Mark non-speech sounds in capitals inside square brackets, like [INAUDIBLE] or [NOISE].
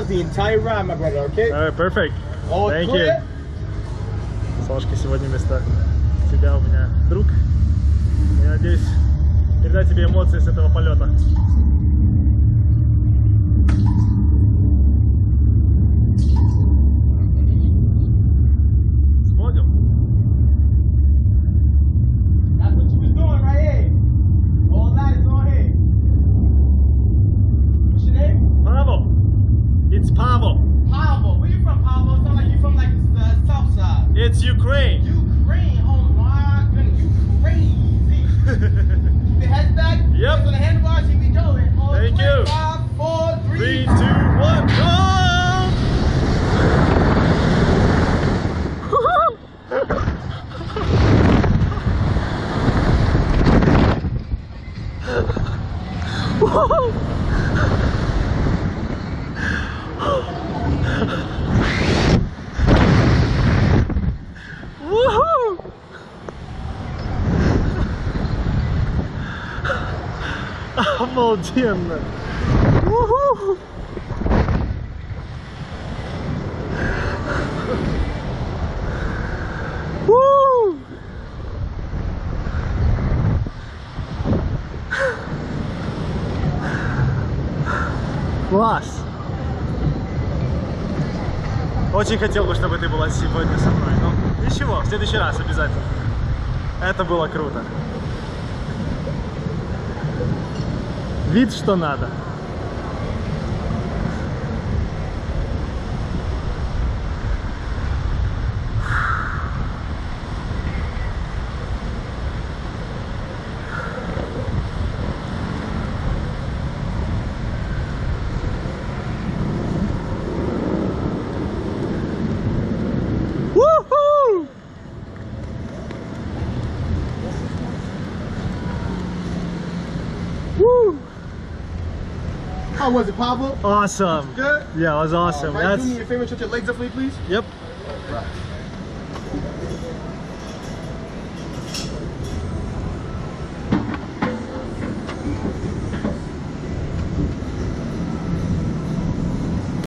handlebars the entire ride, my brother. Okay. Alright, perfect. All Thank you. clear? Сашка сегодня вместо тебя у меня друг. Я надеюсь передать тебе эмоции с этого полета. It's Ukraine! Ukraine. Oh my goodness, you crazy. the [LAUGHS] head back. Yep. Hands on the handlebars. Here we go. And Thank clear. you. Five, four, Three, three. two, go! Woohoo! [LAUGHS] Обалденно! Уху! Класс! Очень хотел бы, чтобы ты была сегодня со мной. Ну, ничего, в следующий раз обязательно. Это было круто. Вид что надо. How was it, Pablo? Awesome. Good? Yeah, it was awesome. All right, That's... Do me a favor, shut your legs up for me, please. Yep. Right.